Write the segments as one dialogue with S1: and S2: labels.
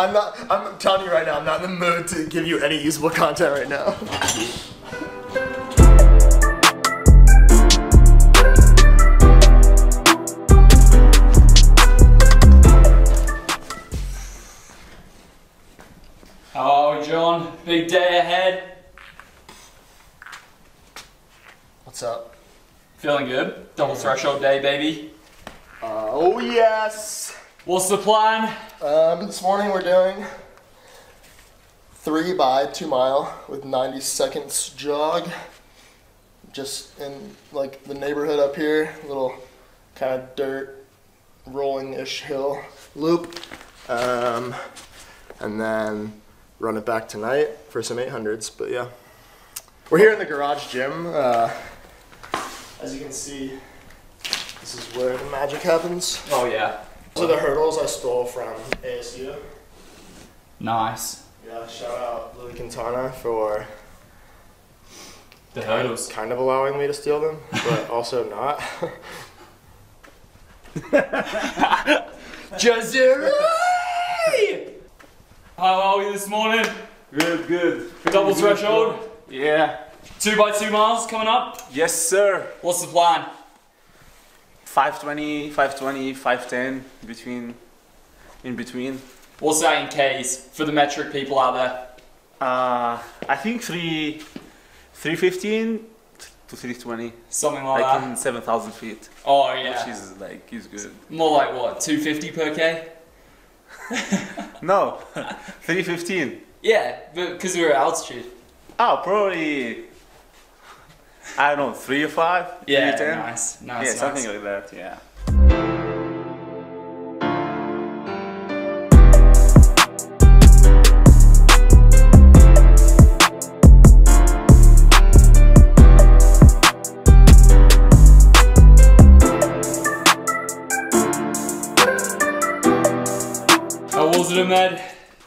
S1: I'm not. I'm telling you right now. I'm not in the mood to give you any usable content right now.
S2: Oh, John, big day ahead.
S1: What's up?
S2: Feeling good? Double threshold day, baby.
S1: Uh, oh yes.
S2: What's the plan?
S1: Um, this morning we're doing three by two mile with 90 seconds jog. Just in like the neighborhood up here, little kind of dirt rolling-ish hill loop, um, and then run it back tonight for some 800s. But yeah, we're here in the garage gym. Uh, as you can see, this is where the magic happens.
S2: Oh, yeah.
S1: These are the hurdles I stole from ASU.
S2: Nice.
S1: Yeah, shout out Louis Quintana for
S2: The hurdles.
S1: kind of allowing me to steal them, but also not.
S2: Jazzy! How are we this morning?
S3: Good, good.
S2: Double
S3: good,
S2: threshold?
S3: bro. Yeah.
S2: Two by two miles coming up.
S3: Yes, sir.
S2: What's the plan?
S3: 520, 520, 510 between, in between.
S2: What's that in K's for the metric people out there?
S3: Uh, I think three, 315 to 320,
S2: Something like
S3: like
S2: that.
S3: in 7,000 feet,
S2: Oh yeah.
S3: which is like is good.
S2: More like what? 250 per K?
S3: No, 315.
S2: Yeah, but because we're at altitude.
S3: Oh, probably. I don't know, three or five.
S2: Yeah,
S3: three, 10?
S2: nice, nice,
S3: Yeah,
S2: nice.
S3: something like that. Yeah.
S2: How was it, Ahmed?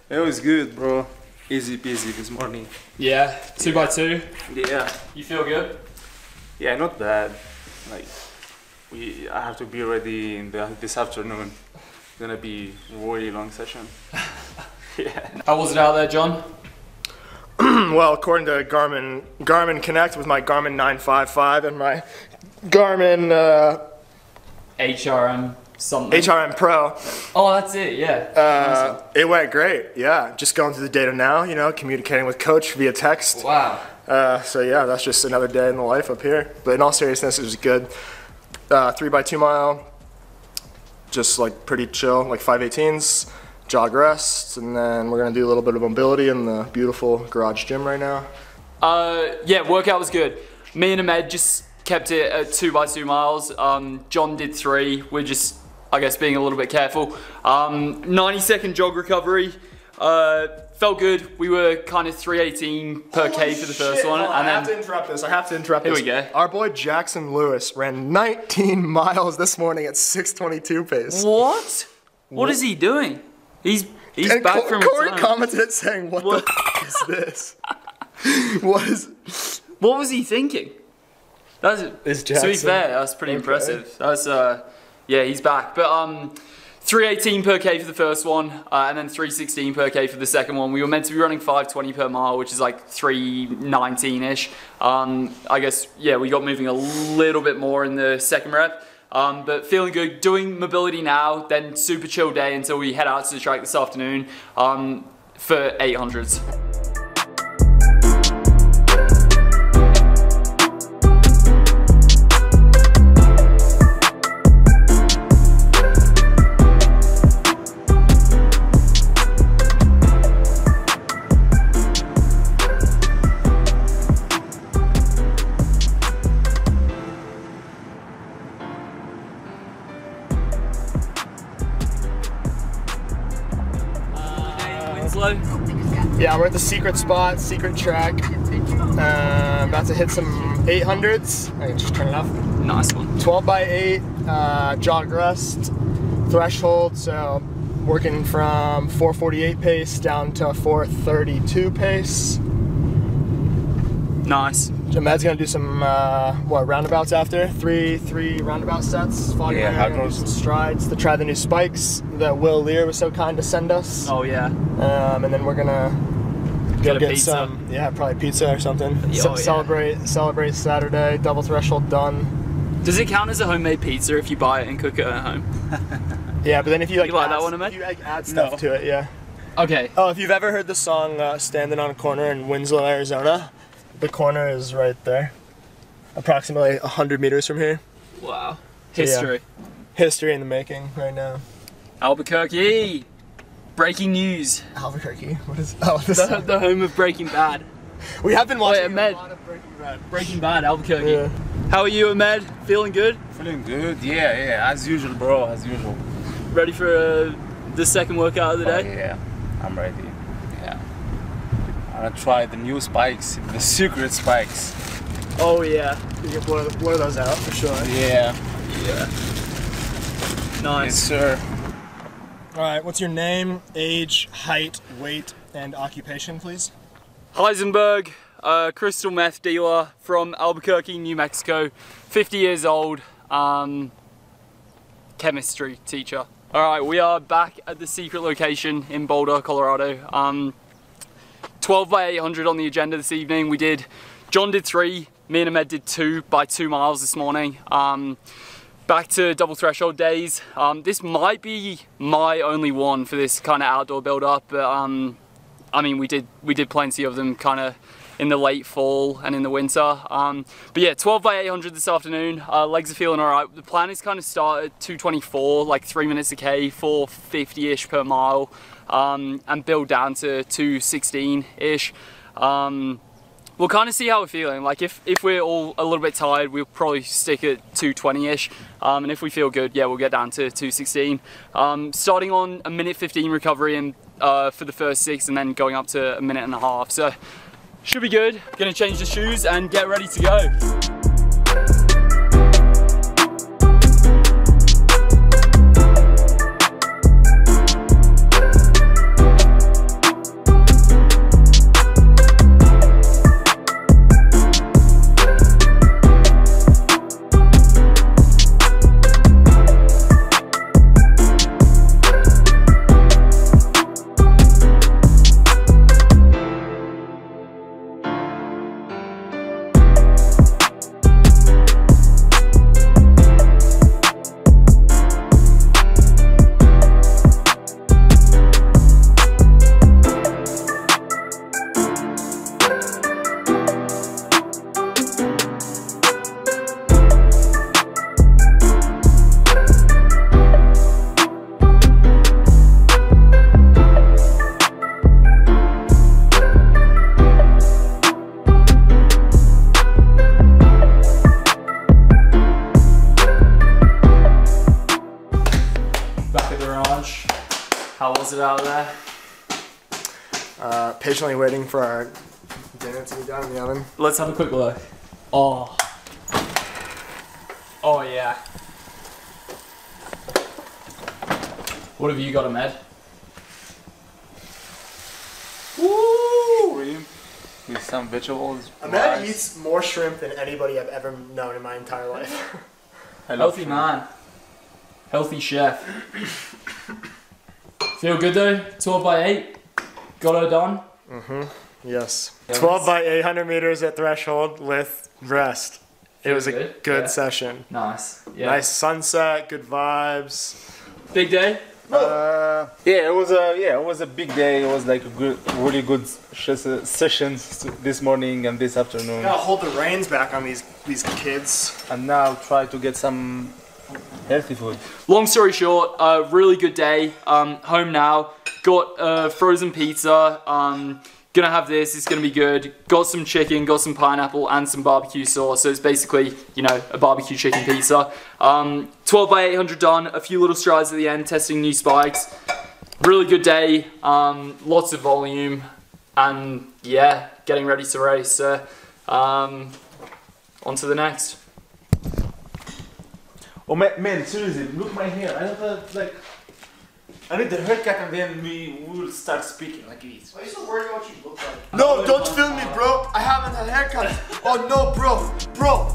S3: It was good, bro. Easy peasy this morning.
S2: Yeah, two by two.
S3: Yeah.
S2: You feel good?
S3: Yeah, not bad. Like, we, I have to be ready in the, this afternoon. It's gonna be a really long session. yeah.
S2: How was it out there, John?
S1: well, according to Garmin, Garmin Connect with my Garmin 955 and my Garmin uh,
S2: HRM something.
S1: HRM Pro,
S2: oh, that's it. Yeah.
S1: uh, it went great. Yeah, just going through the data now. You know, communicating with coach via text.
S2: wow.
S1: Uh, so yeah, that's just another day in the life up here. But in all seriousness, it was good. Uh, three by two mile, just like pretty chill, like 518s, jog rest, and then we're gonna do a little bit of mobility in the beautiful garage gym right now.
S2: Uh, yeah, workout was good. Me and Ahmed just kept it at two by two miles. Um, John did three. We're just, I guess, being a little bit careful. Um, 90 second jog recovery. Uh, felt good. We were kind of 318 per K for the first
S1: Shit,
S2: one.
S1: hold
S2: And
S1: I have to
S2: then,
S1: interrupt this. I have to interrupt
S2: Here
S1: this.
S2: we go.
S1: Our boy Jackson Lewis ran 19 miles this morning at 6:22 pace.
S2: what? What is he doing? He's, he's
S1: and
S2: back
S1: Co-
S2: from
S1: Corey
S2: retirement.
S1: commented saying, "What,
S2: What?
S1: the f- is this? what is?"
S2: What was he thinking? That's
S1: Is
S2: to be
S1: Jackson-
S2: fair, that's pretty
S1: Okay.
S2: impressive. That's uh, yeah, he's back. But um, 318 per k for the first one, uh, and then 316 per k for the second one. We were meant to be running 520 per mile, which is like 319 ish. Um, I guess yeah, we got moving a little bit more in the second rep. Um, but feeling good, doing mobility now, then super chill day until we head out to the track this afternoon um, for 800s.
S1: Secret spot, secret track. Uh, about to hit some 800s. I can just turn it off.
S2: Nice one.
S1: 12 by 8, uh, jog rest, threshold. So working from 448 pace down to 432 pace.
S2: Nice.
S1: Ahmed's gonna do some uh, what roundabouts after three tee roundabout sets. Following
S4: Yeah,
S1: there,
S4: hard
S1: gonna do
S4: rolls.
S1: some strides to try the new spikes that Will Leer was so kind to send us.
S2: Oh yeah.
S1: Um, and then we're gonna
S2: Get
S1: go
S2: a
S1: get
S2: pizza.
S1: some yeah probably pizza or something.
S2: Yeah,
S1: Ce-
S2: oh, yeah.
S1: Celebrate celebrate Saturday double threshold done.
S2: Does it count as a homemade pizza if you buy it and cook it at home?
S1: Yeah, but then if you like,
S2: You like
S1: add,
S2: that one, Ahmed?
S1: if you like, add stuff
S3: No.
S1: to it, yeah.
S2: Okay.
S1: Oh, if you've ever heard the song uh, "Standing on a Corner" in Winslow, Arizona, the corner is right there, approximately hundred meters from here.
S2: Wow.
S1: yeah.
S2: History.
S1: History in the making right now.
S2: Albuquerque. Breaking news.
S1: Albuquerque. What is? Oh, this.
S2: The, the home of Breaking Bad.
S1: we have been watching
S2: Ahmed.
S1: a lot of Breaking Bad.
S2: Breaking Bad, Albuquerque.
S1: Yeah.
S2: How are you, Ahmed? Feeling good?
S3: Feeling good? Yeah, yeah, as usual, bro, as usual.
S2: Ready for uh, the second workout of the
S3: Oh,
S2: day?
S3: yeah, I'm ready. Yeah. I'm gonna try the new spikes, the secret spikes.
S2: Oh yeah.
S1: You can blur, blur those out for sure.
S3: Yeah.
S2: Yeah.
S3: Yes,
S2: Nice.
S3: sir.
S1: All right. What's your name, age, height, weight, and occupation, please?
S2: Heisenberg, uh, crystal meth dealer from Albuquerque, New Mexico, 50 years old, um, chemistry teacher. All right, we are back at the secret location in Boulder, Colorado. Um, 12 by 800 on the agenda this evening. We did, John did three, me and Ahmed did two by two miles this morning. Um, back to double threshold days. Um, this might be my only one for this kind of outdoor build up, but um, I mean, we did we did plenty of them kind of in the late fall and in the winter. Um, but yeah, 12 by 800 this afternoon. Uh, legs are feeling all right. The plan is kind of start at 224, like three minutes a k, 450-ish per mile, um, and build down to 216-ish. Um, we'll kind of see how we're feeling. Like if, if we're all a little bit tired, we'll probably stick at 220-ish. Um, and if we feel good, yeah, we'll get down to 216. Um, starting on a minute 15 recovery and uh, for the first six, and then going up to a minute and a half. So should be good. Gonna change the shoes and get ready to go. It out there?
S1: Uh, patiently waiting for our dinner to be done in the oven.
S2: Let's have a quick look. Oh. Oh yeah. What have you got, Ahmed?
S3: Woo! With some vegetables.
S1: Ahmed
S3: rice.
S1: eats more shrimp than anybody I've ever known in my entire life.
S3: I love
S2: Healthy
S3: shrimp.
S2: man. Healthy chef. Feel good though? 12 by 8. Got her done.
S1: yes. 12 by 800 meters at threshold with rest. It was a
S2: good,
S1: good,
S2: yeah.
S1: session.
S2: Nice. Yeah.
S1: Nice sunset, good vibes.
S2: Big day?
S3: Uh, yeah, it was a yeah, it was a big day. It was like a good, really good sh- sessions this morning and this afternoon.
S1: Gotta hold the reins back on these these kids.
S3: And now try to get some healthy food.
S2: Long story short, uh, really good day. Um, home now. Got uh, frozen pizza. Um, gonna have this. It's gonna be good. Got some chicken. Got some pineapple and some barbecue sauce. So it's basically, you know, a barbecue chicken pizza. Um, 12 by 800 done. A few little strides at the end, testing new spikes. Really good day. Um, lots of volume, and yeah, getting ready to race. So, um, on to the next.
S4: Oh man, man, seriously, look my hair. I don't have like. I need the haircut and then we will start speaking like this.
S1: Are you so worried about what you look like? No, don't film me, bro. I haven't had a haircut. Oh no, bro, bro,